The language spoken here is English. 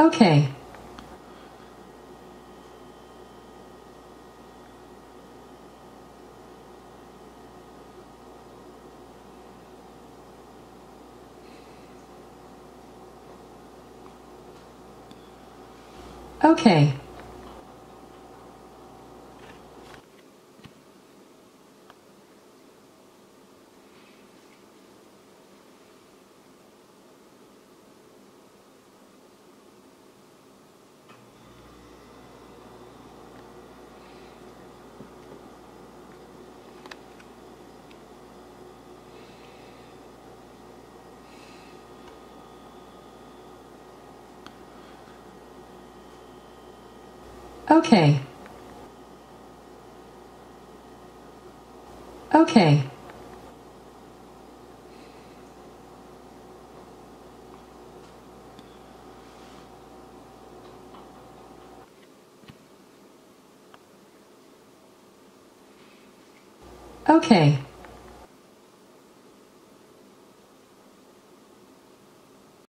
Okay. Okay. Okay. Okay. Okay.